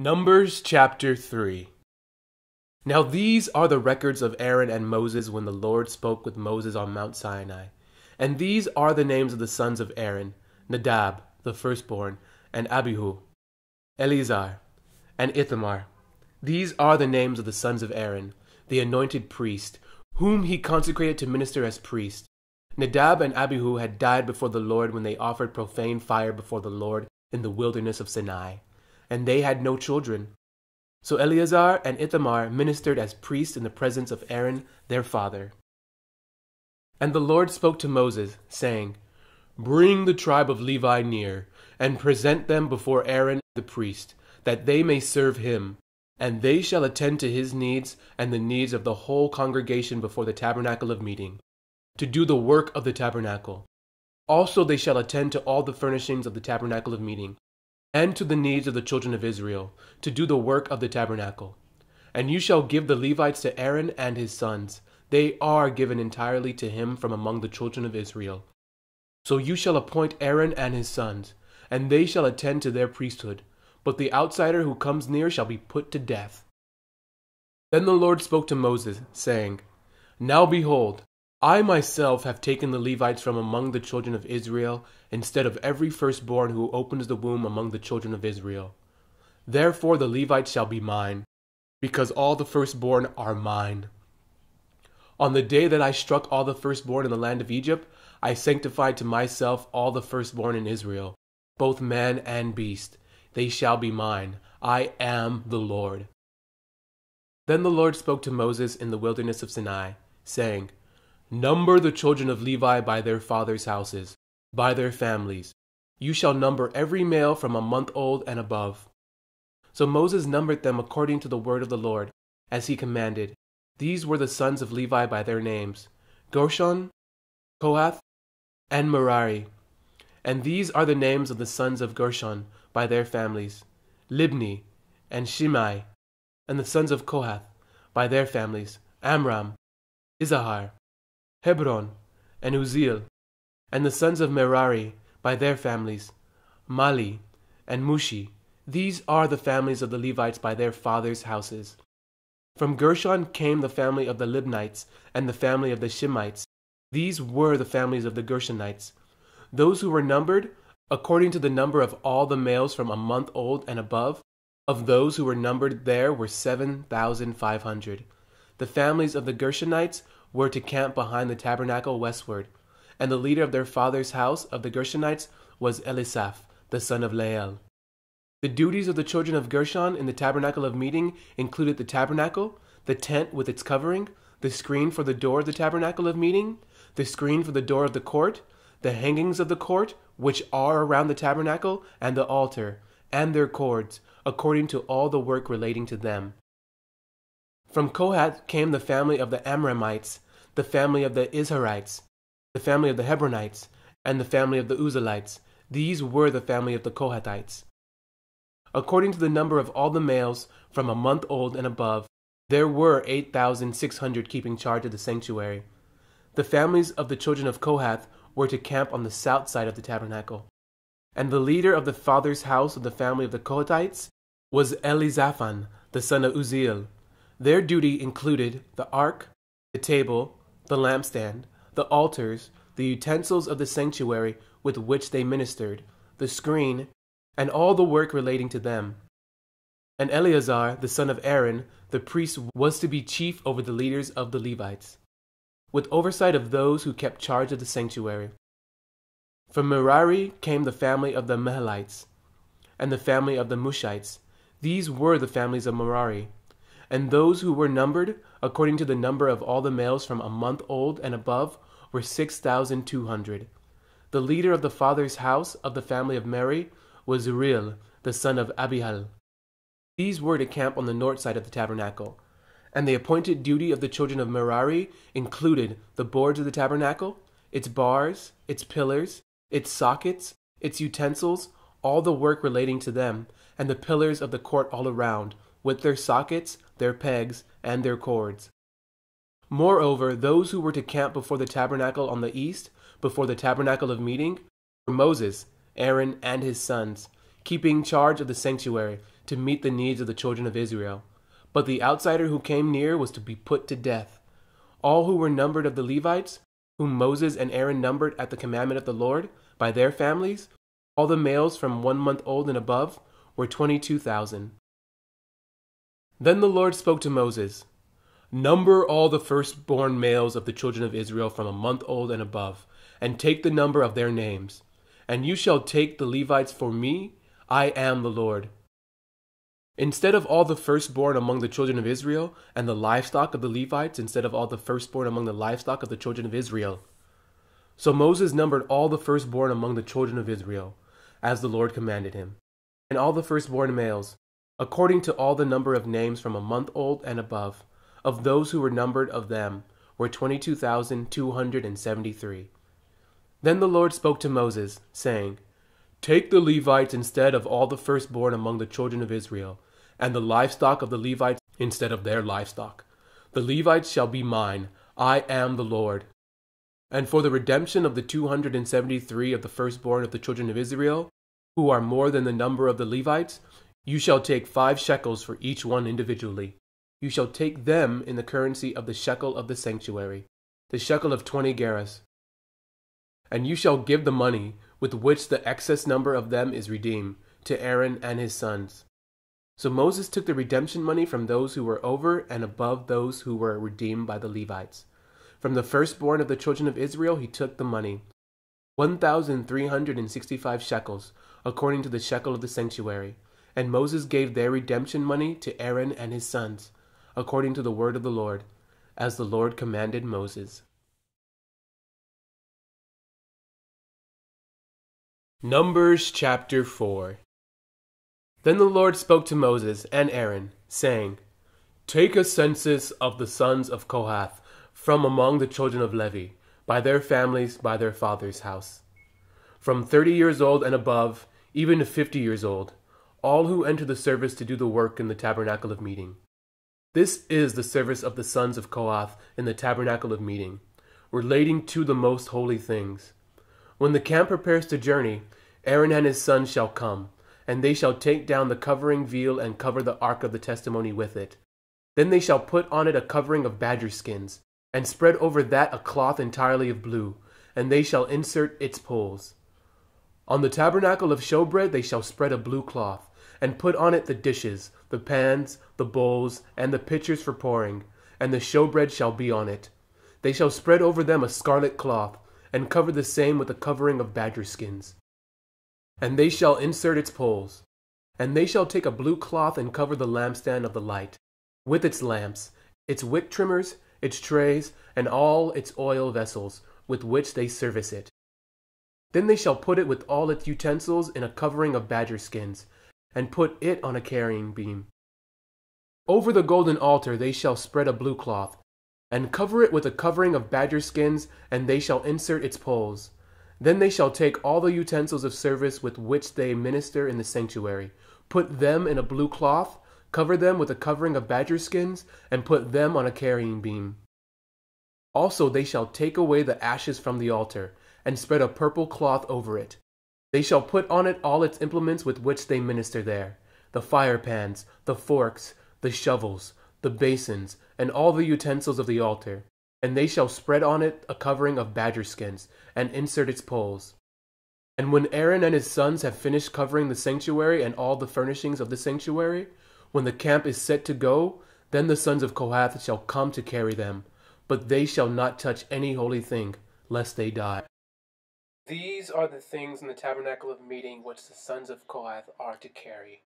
Numbers chapter 3 Now these are the records of Aaron and Moses when the Lord spoke with Moses on Mount Sinai. And these are the names of the sons of Aaron Nadab, the firstborn, and Abihu, Eleazar, and Ithamar. These are the names of the sons of Aaron, the anointed priest, whom he consecrated to minister as priest. Nadab and Abihu had died before the Lord when they offered profane fire before the Lord in the wilderness of Sinai and they had no children. So Eleazar and Ithamar ministered as priests in the presence of Aaron their father. And the Lord spoke to Moses, saying, Bring the tribe of Levi near, and present them before Aaron the priest, that they may serve him. And they shall attend to his needs and the needs of the whole congregation before the tabernacle of meeting, to do the work of the tabernacle. Also they shall attend to all the furnishings of the tabernacle of meeting, and to the needs of the children of Israel, to do the work of the tabernacle. And you shall give the Levites to Aaron and his sons. They are given entirely to him from among the children of Israel. So you shall appoint Aaron and his sons, and they shall attend to their priesthood. But the outsider who comes near shall be put to death. Then the Lord spoke to Moses, saying, Now behold, I myself have taken the Levites from among the children of Israel, instead of every firstborn who opens the womb among the children of Israel. Therefore the Levites shall be mine, because all the firstborn are mine. On the day that I struck all the firstborn in the land of Egypt, I sanctified to myself all the firstborn in Israel, both man and beast. They shall be mine. I am the Lord. Then the Lord spoke to Moses in the wilderness of Sinai, saying, Number the children of Levi by their fathers' houses, by their families. You shall number every male from a month old and above. So Moses numbered them according to the word of the Lord, as he commanded. These were the sons of Levi by their names Gershon, Kohath, and Merari. And these are the names of the sons of Gershon by their families Libni and Shimei, and the sons of Kohath by their families Amram, Izehar, Hebron, and Uzziel, and the sons of Merari by their families, Mahli, and Mushi. These are the families of the Levites by their fathers' houses. From Gershon came the family of the Libnites and the family of the Shimites. These were the families of the Gershonites. Those who were numbered, according to the number of all the males from a month old and above, of those who were numbered there were seven thousand five hundred. The families of the Gershonites were to camp behind the tabernacle westward, and the leader of their father's house of the Gershonites was Eliasaph, the son of Lael. The duties of the children of Gershon in the tabernacle of meeting included the tabernacle, the tent with its covering, the screen for the door of the tabernacle of meeting, the screen for the door of the court, the hangings of the court, which are around the tabernacle, and the altar, and their cords, according to all the work relating to them. From Kohath came the family of the Amramites, the family of the Izharites, the family of the Hebronites, and the family of the Uzzielites. These were the family of the Kohathites. According to the number of all the males from a month old and above, there were 8,600 keeping charge of the sanctuary. The families of the children of Kohath were to camp on the south side of the tabernacle. And the leader of the father's house of the family of the Kohathites was Elizaphan, the son of Uzziel. Their duty included the ark, the table, the lampstand, the altars, the utensils of the sanctuary with which they ministered, the screen, and all the work relating to them. And Eleazar, the son of Aaron, the priest, was to be chief over the leaders of the Levites, with oversight of those who kept charge of the sanctuary. From Merari came the family of the Mahlites, and the family of the Mushites. These were the families of Merari and those who were numbered, according to the number of all the males from a month old and above, were six thousand two hundred. The leader of the father's house of the family of Merari was Zuriel, the son of Abihail. These were to camp on the north side of the tabernacle. And the appointed duty of the children of Merari included the boards of the tabernacle, its bars, its pillars, its sockets, its utensils, all the work relating to them, and the pillars of the court all around, with their sockets, their pegs, and their cords. Moreover, those who were to camp before the tabernacle on the east, before the tabernacle of meeting, were Moses, Aaron, and his sons, keeping charge of the sanctuary, to meet the needs of the children of Israel. But the outsider who came near was to be put to death. All who were numbered of the Levites, whom Moses and Aaron numbered at the commandment of the Lord, by their families, all the males from one month old and above, were twenty two thousand. Then the Lord spoke to Moses Number all the firstborn males of the children of Israel from a month old and above, and take the number of their names. And you shall take the Levites for me, I am the Lord. Instead of all the firstborn among the children of Israel, and the livestock of the Levites, instead of all the firstborn among the livestock of the children of Israel. So Moses numbered all the firstborn among the children of Israel, as the Lord commanded him, and all the firstborn males, according to all the number of names from a month old and above, of those who were numbered of them, were twenty two thousand two hundred and seventy three. Then the Lord spoke to Moses, saying, Take the Levites instead of all the firstborn among the children of Israel, and the livestock of the Levites instead of their livestock. The Levites shall be mine. I am the Lord. And for the redemption of the two hundred and seventy three of the firstborn of the children of Israel, who are more than the number of the Levites, you shall take five shekels for each one individually. You shall take them in the currency of the shekel of the sanctuary, the shekel of twenty gerahs. And you shall give the money with which the excess number of them is redeemed to Aaron and his sons. So Moses took the redemption money from those who were over and above those who were redeemed by the Levites. From the firstborn of the children of Israel he took the money, 1,365 shekels, according to the shekel of the sanctuary. And Moses gave their redemption money to Aaron and his sons, according to the word of the Lord, as the Lord commanded Moses. Numbers chapter 4 Then the Lord spoke to Moses and Aaron, saying, Take a census of the sons of Kohath from among the children of Levi, by their families, by their father's house. From thirty years old and above, even to fifty years old, all who enter the service to do the work in the tabernacle of meeting. This is the service of the sons of Kohath in the tabernacle of meeting, relating to the most holy things when the camp prepares to journey, Aaron and his sons shall come, and they shall take down the covering veil and cover the ark of the testimony with it. Then they shall put on it a covering of badger skins, and spread over that a cloth entirely of blue, and they shall insert its poles. On the tabernacle of showbread they shall spread a blue cloth, and put on it the dishes, the pans, the bowls, and the pitchers for pouring, and the showbread shall be on it. They shall spread over them a scarlet cloth, and cover the same with a covering of badger skins. And they shall insert its poles. And they shall take a blue cloth and cover the lampstand of the light, with its lamps, its wick trimmers, its trays, and all its oil vessels, with which they service it. Then they shall put it with all its utensils in a covering of badger skins, and put it on a carrying beam. Over the golden altar they shall spread a blue cloth, and cover it with a covering of badger skins, and they shall insert its poles. Then they shall take all the utensils of service with which they minister in the sanctuary, put them in a blue cloth, cover them with a covering of badger skins, and put them on a carrying beam. Also they shall take away the ashes from the altar, and spread a purple cloth over it. They shall put on it all its implements with which they minister there the fire pans, the forks, the shovels, the basins, and all the utensils of the altar, and they shall spread on it a covering of badger skins, and insert its poles. And when Aaron and his sons have finished covering the sanctuary and all the furnishings of the sanctuary, when the camp is set to go, then the sons of Kohath shall come to carry them, but they shall not touch any holy thing, lest they die. These are the things in the tabernacle of meeting which the sons of Kohath are to carry.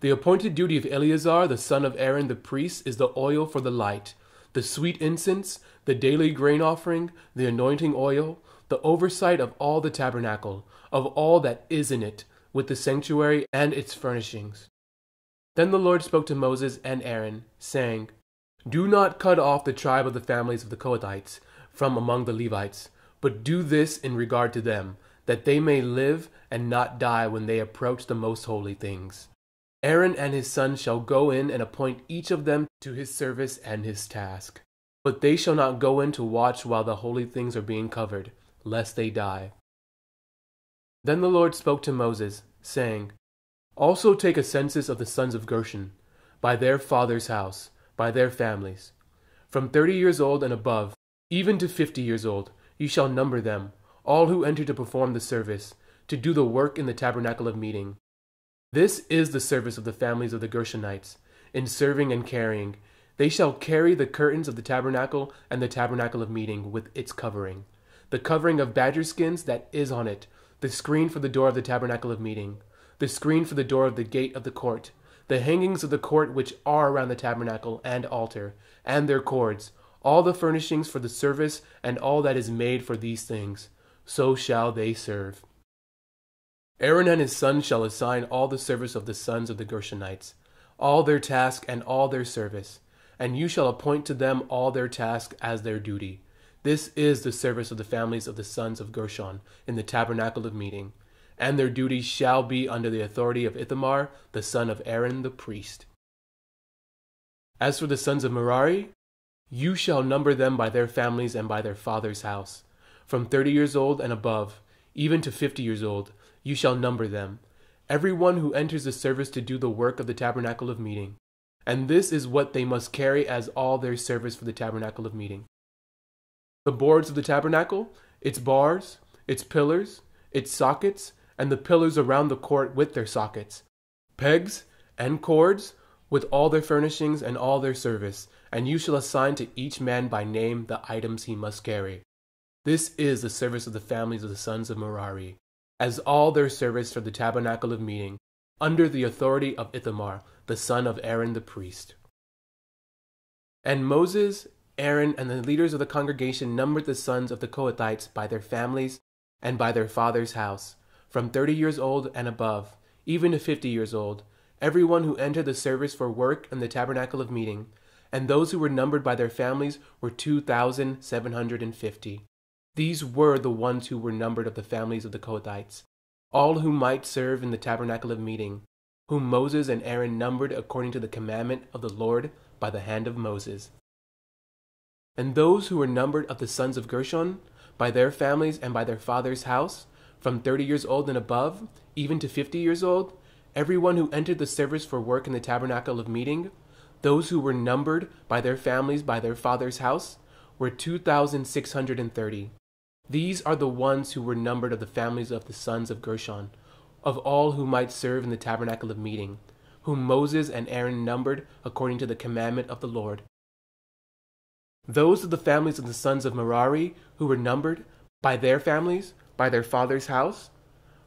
The appointed duty of Eleazar, the son of Aaron the priest, is the oil for the light, the sweet incense, the daily grain offering, the anointing oil, the oversight of all the tabernacle, of all that is in it, with the sanctuary and its furnishings. Then the Lord spoke to Moses and Aaron, saying, Do not cut off the tribe of the families of the Kohathites from among the Levites, but do this in regard to them, that they may live and not die when they approach the most holy things. Aaron and his sons shall go in and appoint each of them to his service and his task. But they shall not go in to watch while the holy things are being covered, lest they die. Then the Lord spoke to Moses, saying, Also take a census of the sons of Gershon, by their father's house, by their families. From thirty years old and above, even to fifty years old, you shall number them, all who enter to perform the service, to do the work in the tabernacle of meeting. This is the service of the families of the Gershonites, in serving and carrying. They shall carry the curtains of the tabernacle and the tabernacle of meeting with its covering, the covering of badger skins that is on it, the screen for the door of the tabernacle of meeting the screen for the door of the gate of the court, the hangings of the court which are around the tabernacle and altar, and their cords, all the furnishings for the service, and all that is made for these things. So shall they serve. Aaron and his sons shall assign all the service of the sons of the Gershonites, all their task and all their service, and you shall appoint to them all their task as their duty. This is the service of the families of the sons of Gershon in the tabernacle of meeting and their duties shall be under the authority of Ithamar, the son of Aaron the priest. As for the sons of Merari, you shall number them by their families and by their father's house. From thirty years old and above, even to fifty years old, you shall number them, every one who enters the service to do the work of the tabernacle of meeting. And this is what they must carry as all their service for the tabernacle of meeting. The boards of the tabernacle, its bars, its pillars, its sockets, and the pillars around the court with their sockets, pegs, and cords, with all their furnishings and all their service, and you shall assign to each man by name the items he must carry. This is the service of the families of the sons of Merari, as all their service for the tabernacle of meeting, under the authority of Ithamar, the son of Aaron the priest. And Moses, Aaron, and the leaders of the congregation numbered the sons of the Kohathites by their families and by their father's house, from thirty years old and above, even to fifty years old, everyone who entered the service for work in the tabernacle of meeting, and those who were numbered by their families were two thousand seven hundred and fifty. These were the ones who were numbered of the families of the Kohathites, all who might serve in the tabernacle of meeting, whom Moses and Aaron numbered according to the commandment of the Lord by the hand of Moses. And those who were numbered of the sons of Gershon, by their families and by their father's house, from 30 years old and above, even to 50 years old, everyone who entered the service for work in the tabernacle of meeting, those who were numbered by their families by their father's house, were 2,630. These are the ones who were numbered of the families of the sons of Gershon, of all who might serve in the tabernacle of meeting, whom Moses and Aaron numbered according to the commandment of the Lord. Those of the families of the sons of Merari who were numbered by their families by their father's house,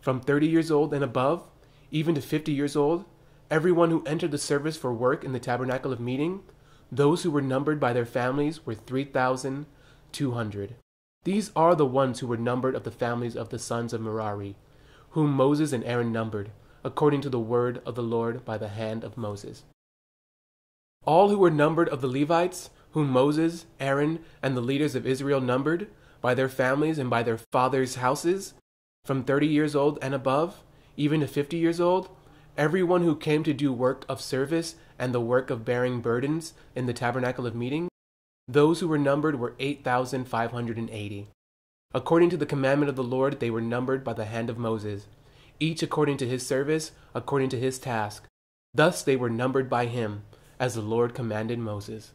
from thirty years old and above, even to fifty years old, everyone who entered the service for work in the tabernacle of meeting, those who were numbered by their families were three thousand two hundred. These are the ones who were numbered of the families of the sons of Merari, whom Moses and Aaron numbered, according to the word of the Lord by the hand of Moses. All who were numbered of the Levites, whom Moses, Aaron, and the leaders of Israel numbered, by their families and by their fathers' houses, from thirty years old and above, even to fifty years old, everyone who came to do work of service and the work of bearing burdens in the tabernacle of meeting, those who were numbered were eight thousand five hundred and eighty. According to the commandment of the Lord, they were numbered by the hand of Moses, each according to his service, according to his task. Thus they were numbered by him, as the Lord commanded Moses.